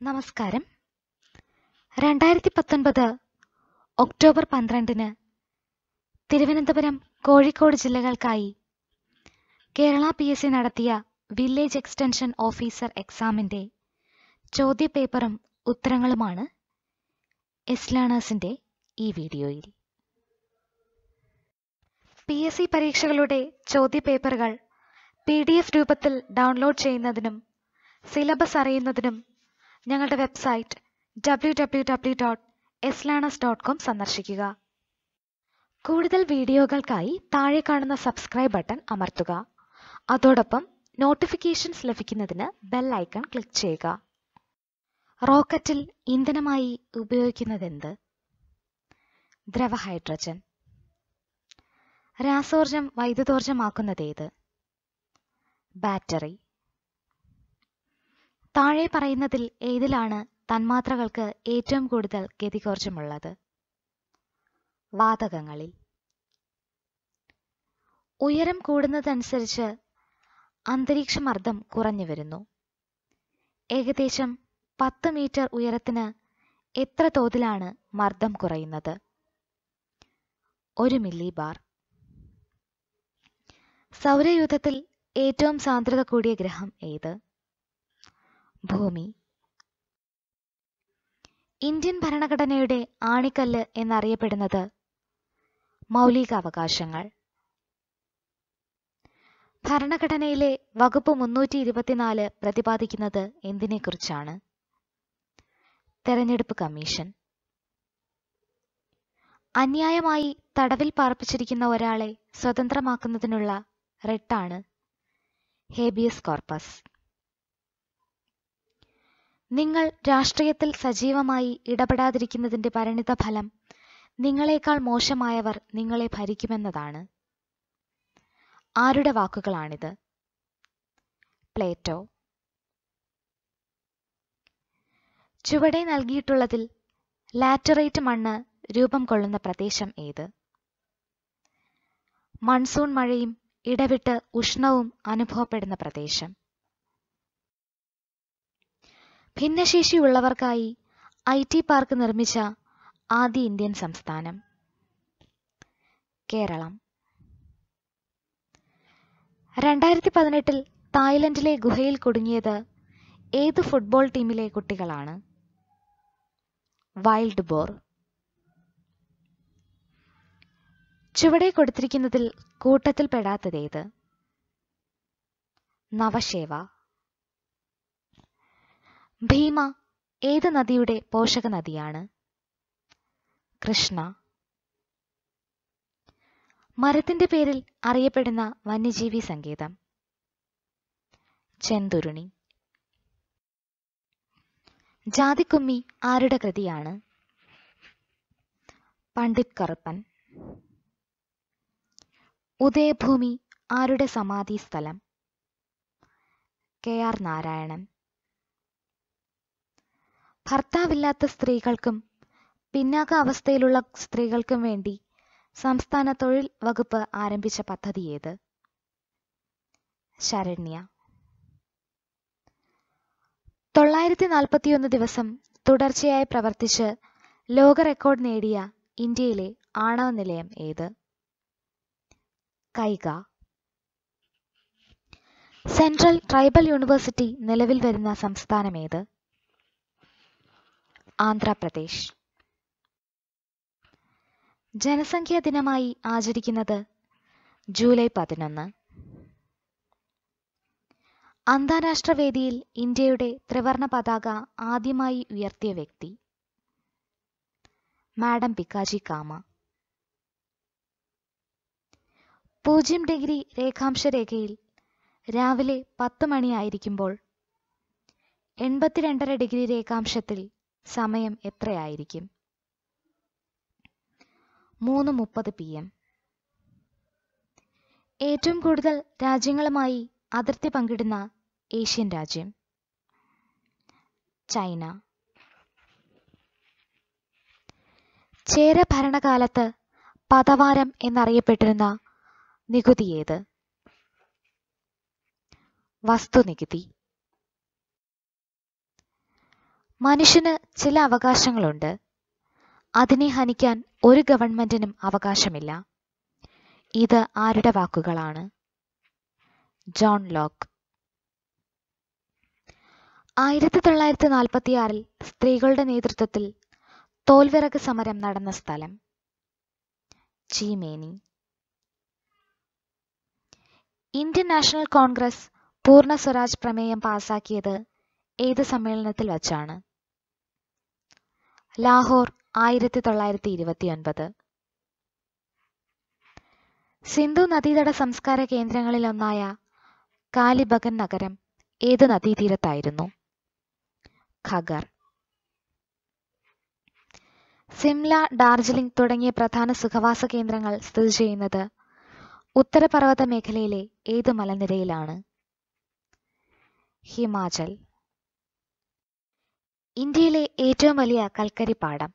നമസ്കാരം. രണ്ടായിരത്തി പത്തൊൻപത് ഒക്ടോബർ പന്ത്രണ്ടിന് തിരുവനന്തപുരം കോഴിക്കോട് ജില്ലകൾക്കായി കേരള പി എസ് സി നടത്തിയ വില്ലേജ് എക്സ്റ്റൻഷൻ ഓഫീസർ എക്സാമിന്റെ ചോദ്യപേപ്പറും ഉത്തരങ്ങളുമാണ് എസ് ലേണേഴ്സിന്റെ ഈ വീഡിയോയിൽ. പി എസ് സി പരീക്ഷകളുടെ ചോദ്യപേപ്പറുകൾ പി ഡി എഫ് രൂപത്തിൽ ഡൗൺലോഡ് ചെയ്യുന്നതിനും സിലബസ് അറിയുന്നതിനും ഞങ്ങളുടെ website W W W dot S ലാണസ് ഡോട്ട് കോം സന്ദർശിക്കുക. കൂടുതൽ വീഡിയോകൾക്കായി താഴെ കാണുന്ന സബ്സ്ക്രൈബ് ബട്ടൺ അമർത്തുക. അതോടൊപ്പം നോട്ടിഫിക്കേഷൻസ് ലഭിക്കുന്നതിന് ബെൽ ഐക്കൺ ക്ലിക്ക് ചെയ്യുക. റോക്കറ്റിൽ ഇന്ധനമായി ഉപയോഗിക്കുന്നത് ഉപയോഗിക്കുന്നതെന്ത്? ദ്രവ ഹൈഡ്രജൻ രാസോർജം വൈദ്യുതോർജമാക്കുന്നതേത് ബാറ്ററി താഴെ പറയുന്നതിൽ ഏതിലാണ് തന്മാത്രകൾക്ക് ഏറ്റവും കൂടുതൽ ഗതികോർജമുള്ളത് വാതകങ്ങളിൽ. ഉയരം കൂടുന്നതനുസരിച്ച് അന്തരീക്ഷമർദ്ദം കുറഞ്ഞു വരുന്നു. ഏകദേശം പത്ത് മീറ്റർ ഉയരത്തിന് എത്ര തോതിലാണ് മർദ്ദം കുറയുന്നത്? ഒരു മില്ലി ബാർ. സൗരയൂഥത്തിൽ ഏറ്റവും സാന്ദ്രത കൂടിയ ഗ്രഹം ഏത്? ഭൂമി. ഇന്ത്യൻ ഭരണഘടനയുടെ ആണിക്കല്ല് എന്നറിയപ്പെടുന്നത് മൗലികാവകാശങ്ങൾ. ഭരണഘടനയിലെ വകുപ്പ് മുന്നൂറ്റി ഇരുപത്തിനാല് പ്രതിപാദിക്കുന്നത് എന്തിനെക്കുറിച്ചാണ്? തെരഞ്ഞെടുപ്പ് കമ്മീഷൻ. അന്യായമായി തടവിൽ പാർപ്പിച്ചിരിക്കുന്ന ഒരാളെ സ്വതന്ത്രമാക്കുന്നതിനുള്ള റിട്ടാണ് ഹേബിയസ് കോർപ്പസ്. നിങ്ങൾ രാഷ്ട്രീയത്തിൽ സജീവമായി ഇടപെടാതിരിക്കുന്നതിന്റെ പരിണിത ഫലം നിങ്ങളെക്കാൾ മോശമായവർ നിങ്ങളെ ഭരിക്കുമെന്നതാണ്. ആരുടെ വാക്കുകളാണിത്? പ്ലേറ്റോ. ചുവടെ നൽകിയിട്ടുള്ളതിൽ ലാറ്ററേറ്റ് മണ്ണ് രൂപം കൊള്ളുന്ന പ്രദേശം ഏത്? മൺസൂൺ മഴയും ഇടവിട്ട് ഉഷ്ണവും അനുഭവപ്പെടുന്ന പ്രദേശം. ഭിന്നശേഷിയുള്ളവർക്കായി ഐ ടി പാർക്ക് നിർമ്മിച്ച ആദ്യ ഇന്ത്യൻ സംസ്ഥാനം. കേരളം. രണ്ടായിരത്തി പതിനെട്ടിൽ തായ്ലൻഡിലെ ഗുഹയിൽ കുടുങ്ങിയത് ഏത് ഫുട്ബോൾ ടീമിലെ കുട്ടികളാണ്? Wild boar. ചുവടെ കൊടുത്തിരിക്കുന്നതിൽ കൂട്ടത്തിൽ പെടാത്തതേത് നവശേവ. ഭീമ ഏത് നദിയുടെ പോഷക നദിയാണ് കൃഷ്ണ. മരത്തിന്റെ പേരിൽ അറിയപ്പെടുന്ന വന്യജീവി സങ്കേതം. ചെന്തുരുണി. ജാതിക്കുമ്മി ആരുടെ കൃതിയാണ്? പണ്ഡിറ്റ് കറുപ്പൻ ഉദയഭൂമി ആരുടെ സമാധി സ്ഥലം? K R Narayanan. ഭർത്താവില്ലാത്ത സ്ത്രീകൾക്കും പിന്നാക്ക അവസ്ഥയിലുള്ള സ്ത്രീകൾക്കും വേണ്ടി സംസ്ഥാന തൊഴിൽ വകുപ്പ് ആരംഭിച്ച പദ്ധതി ഏത്? ശരണ്യ. തൊള്ളായിരത്തി നാൽപ്പത്തിയൊന്ന് ദിവസം തുടർച്ചയായി പ്രവർത്തിച്ച് ലോക റെക്കോർഡ് നേടിയ ഇന്ത്യയിലെ ആണവ നിലയം ഏത്? കൈക സെൻട്രൽ ട്രൈബൽ യൂണിവേഴ്സിറ്റി നിലവിൽ വരുന്ന സംസ്ഥാനം ഏത്? ആന്ധ്രാപ്രദേശ്. ജനസംഖ്യാ ദിനമായി ആചരിക്കുന്നത് ജൂലൈ പതിനൊന്ന്. അന്താരാഷ്ട്ര വേദിയിൽ ഇന്ത്യയുടെ ത്രിവർണ പതാക ആദ്യമായി ഉയർത്തിയ വ്യക്തി മാഡം പിക്കാജി കാമ. പൂജ്യം ഡിഗ്രി രേഖാംശ രേഖയിൽ രാവിലെ പത്ത് മണിയായിരിക്കുമ്പോൾ എൺപത്തിരണ്ടര ഡിഗ്രി രേഖാംശത്തിൽ സമയം എത്രയായിരിക്കും? മൂന്ന് മുപ്പത് പി എം. ഏറ്റവും കൂടുതൽ രാജ്യങ്ങളുമായി അതിർത്തി പങ്കിടുന്ന ഏഷ്യൻ രാജ്യം? ചൈന. ചേര ഭരണകാലത്ത് പതവാരം എന്നറിയപ്പെട്ടിരുന്ന നികുതി ഏത്? വസ്തുനികുതി. മനുഷ്യന് ചില അവകാശങ്ങളുണ്ട്. അതിനെ ഹനിക്കാൻ ഒരു ഗവൺമെന്റിനും അവകാശമില്ല. ഇത് ആരുടെ വാക്കുകളാണ്? John Locke. ആയിരത്തി തൊള്ളായിരത്തി നാൽപ്പത്തിയാറിൽ സ്ത്രീകളുടെ നേതൃത്വത്തിൽ തോൽവിറക് സമരം നടന്ന സ്ഥലം ചീമേനി ഇന്ത്യൻ നാഷണൽ കോൺഗ്രസ് പൂർണ സ്വരാജ് പ്രമേയം പാസാക്കിയത് ഏത് സമ്മേളനത്തിൽ വച്ചാണ്? ലാഹോർ ആയിരത്തി തൊള്ളായിരത്തി ഇരുപത്തിയൊൻപത് സിന്ധു നദീതട സംസ്കാര കേന്ദ്രങ്ങളിലൊന്നായ കാലിബഗൻ നഗരം ഏത് നദീതീരത്തായിരുന്നു? ഖഗർ. സിംല ഡാർജിലിംഗ് തുടങ്ങിയ പ്രധാന സുഖവാസ കേന്ദ്രങ്ങൾ സ്ഥിതി ചെയ്യുന്നത് ഉത്തരപർവത മേഖലയിലെ ഏത് മലനിരയിലാണ്? ഹിമാചൽ. ഇന്ത്യയിലെ ഏറ്റവും വലിയ കൽക്കരി പാടം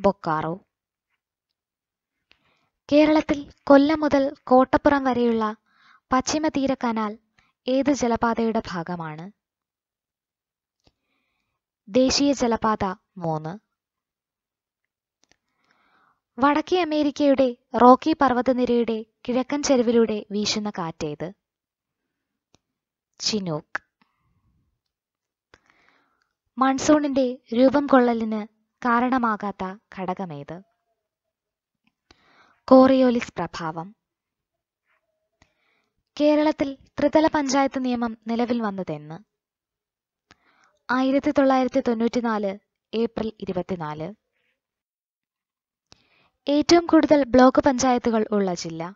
ബൊക്കാറോ. കേരളത്തിൽ കൊല്ലം മുതൽ കോട്ടപ്പുറം വരെയുള്ള പശ്ചിമ തീര കനാൽ ഏത് ജലപാതയുടെ ഭാഗമാണ്? ദേശീയ ജലപാത മൂന്ന്. വടക്കേ അമേരിക്കയുടെ റോക്കി പർവതനിരയുടെ കിഴക്കൻ ചെരുവിലൂടെ വീശുന്ന കാറ്റേത്? ചിനൂക്ക്. മൺസൂണിന്റെ രൂപം കൊള്ളലിന് കാരണമാകാത്ത ഘടകമേത്? കോറിയോലിസ് പ്രഭാവം. കേരളത്തിൽ ത്രിതല പഞ്ചായത്ത് നിയമം നിലവിൽ വന്നതെന്ന്. ആയിരത്തി തൊള്ളായിരത്തി തൊണ്ണൂറ്റിനാല് ഏപ്രിൽ ഇരുപത്തിനാല്. ഏറ്റവും കൂടുതൽ ബ്ലോക്ക് പഞ്ചായത്തുകൾ ഉള്ള ജില്ല.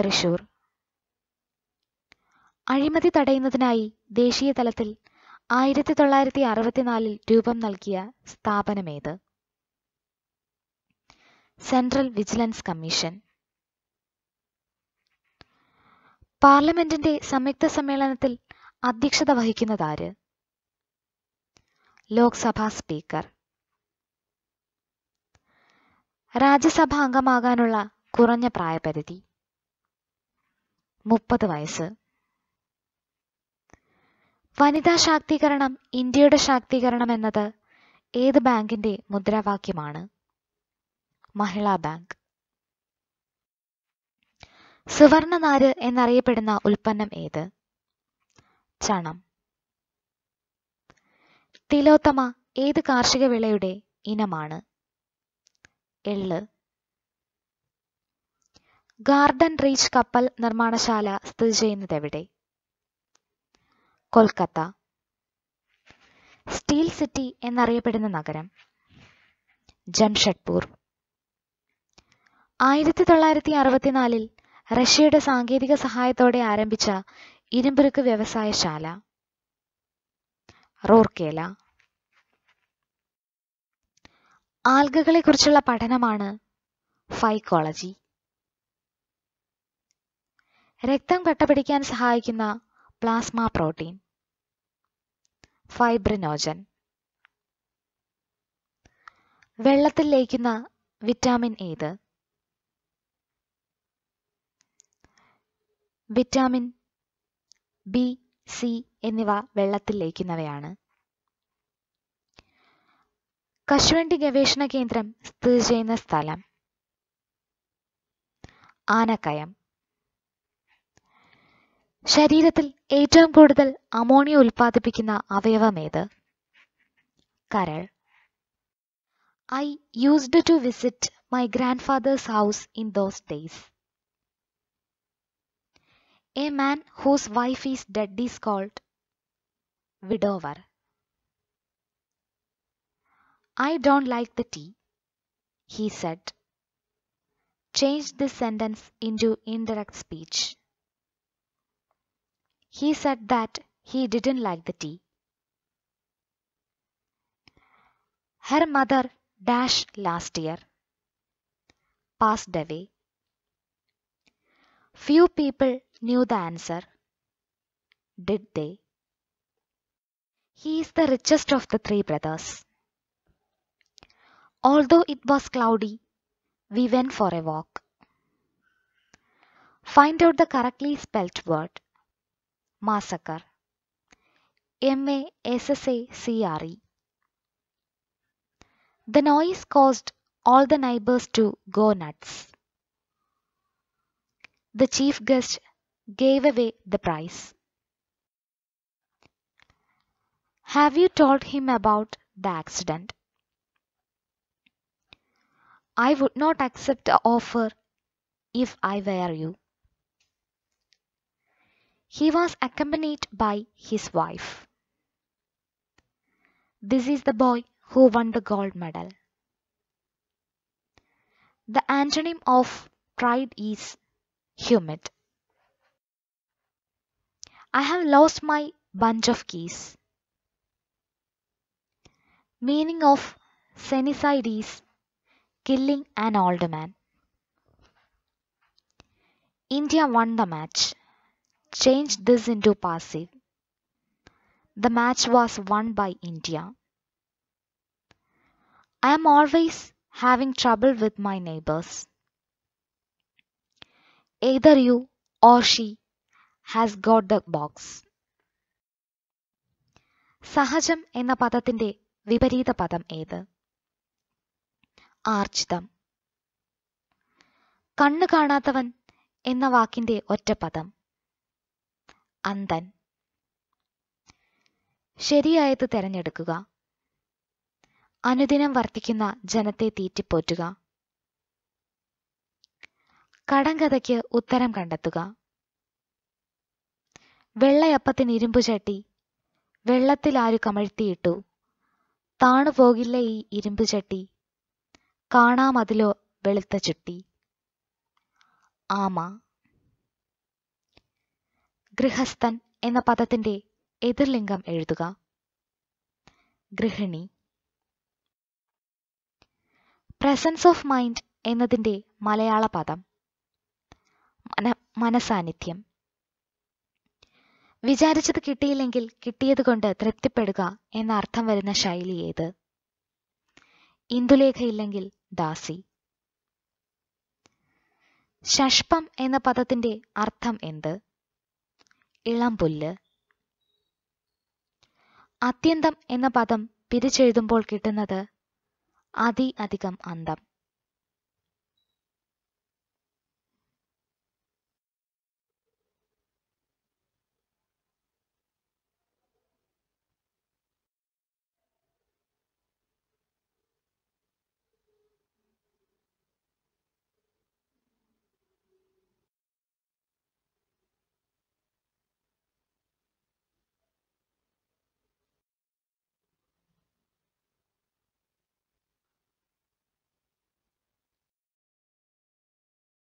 തൃശൂർ. അഴിമതി തടയുന്നതിനായി ദേശീയ തലത്തിൽ ആയിരത്തി തൊള്ളായിരത്തി അറുപത്തിനാലിൽ രൂപം നൽകിയ സ്ഥാപനമേത്? Central vigilance commission. പാർലമെന്റിന്റെ സംയുക്ത സമ്മേളനത്തിൽ അധ്യക്ഷത വഹിക്കുന്നതാര്? ലോക്സഭാ സ്പീക്കർ. രാജ്യസഭ അംഗമാകാനുള്ള കുറഞ്ഞ പ്രായപരിധി. മുപ്പത് വയസ്സ്. വനിതാ ശാക്തീകരണം ഇന്ത്യയുടെ ശാക്തീകരണം എന്നത് ഏത് ബാങ്കിന്റെ മുദ്രാവാക്യമാണ്? മഹിളാ ബാങ്ക്. സുവർണ നാര് എന്നറിയപ്പെടുന്ന ഉൽപ്പന്നം ഏത്? ചണം. തിലോത്തമ ഏത് കാർഷിക വിളയുടെ ഇനമാണ്? എള്ള്. ഗാർഡൻ റീച്ച് കപ്പൽ നിർമ്മാണശാല സ്ഥിതി ചെയ്യുന്നതെവിടെ കൊൽക്കത്ത. സ്റ്റീൽ സിറ്റി എന്നറിയപ്പെടുന്ന നഗരം ജംഷഡ്പൂർ. ആയിരത്തി തൊള്ളായിരത്തി അറുപത്തിനാലിൽ റഷ്യയുടെ സാങ്കേതിക സഹായത്തോടെ ആരംഭിച്ച ഇരുമ്പുരുക്ക് വ്യവസായശാല റോർക്കേല ആൽഗകളെക്കുറിച്ചുള്ള പഠനമാണ് ഫൈക്കോളജി. രക്തം കട്ടപിടിക്കാൻ സഹായിക്കുന്ന പ്ലാസ്മ പ്രോട്ടീൻ ഫൈബ്രിനോജൻ വെള്ളത്തിൽ ലയിക്കുന്ന വിറ്റാമിൻ ഏത്? വിറ്റാമിൻ ബി സി എന്നിവ വെള്ളത്തിൽ ലയിക്കുന്നവയാണ്. കശുവണ്ടി ഗവേഷണ കേന്ദ്രം സ്ഥിതി ചെയ്യുന്ന സ്ഥലം. ആനക്കയം. ശരീരത്തിൽ ഏറ്റവും കൂടുതൽ അമോണിയ ഉൽപ്പാദിപ്പിക്കുന്ന അവയവമേത് കരൾ I used to visit my grandfather's house in those days a man whose wife is dead is called widower I don't like the tea, he said. Change this sentence into indirect speech. he said that he didn't like the tea. Her mother dashed last year, passed away. Few people knew the answer. Did they? He is the richest of the three brothers. Although it was cloudy, we went for a walk. Find out the correctly spelt word. Massacre. M A S S A C R E. The noise caused all the neighbors to go nuts. The chief guest gave away the prize. Have you told him about the accident? I would not accept the offer if I were you. He was accompanied by his wife. This is the boy who won the gold medal. The antonym of pride is humid. I have lost my bunch of keys. Meaning of senicide is killing an old man. India won the match. Change this into passive. The match was won by India. I am always having trouble with my neighbors. Either you or she has got the box. സഹജം എന്ന പദത്തിന്റെ വിപരീത പദം ഏത് ആർജിതം കണ്ണു കാണാത്തവൻ എന്ന വാക്കിന്റെ ഒറ്റപ്പദം അന്തൻ ശരിയായത് തിരഞ്ഞെടുക്കുക. അനുദിനം വർദ്ധിക്കുന്ന ജനത്തെ തീറ്റിപ്പോറ്റുക. കടങ്കഥയ്ക്ക് ഉത്തരം കണ്ടെത്തുക. വെള്ളയപ്പത്തിന് ഇരുമ്പു ചട്ടി വെള്ളത്തിൽ ആരു കമഴ്ത്തിയിട്ടു. താണു പോകില്ല ഈ ഇരുമ്പു ചട്ടി? കാണാമതിലോ വെളുത്ത ചുട്ടി. ആമ. ഗൃഹസ്ഥൻ എന്ന പദത്തിന്റെ എതിർലിംഗം എഴുതുക. ഗൃഹിണി. പ്രസൻസ് ഓഫ് മൈൻഡ് എന്നതിന്റെ മലയാള പദം. മന മനസാന്നിധ്യം. വിചാരിച്ചത് കിട്ടിയില്ലെങ്കിൽ കിട്ടിയതുകൊണ്ട് തൃപ്തിപ്പെടുക എന്ന അർത്ഥം വരുന്ന ശൈലി ഏത്? ഇന്ദുലേഖയില്ലെങ്കിൽ ദാസി. ഷഷ്പം എന്ന പദത്തിന്റെ അർത്ഥം എന്ത്? ഇളം പുല്ല്. അത്യന്തം എന്ന പദം പിരിച്ചെഴുതുമ്പോൾ കിട്ടുന്നത് അതി അധികം അന്തം.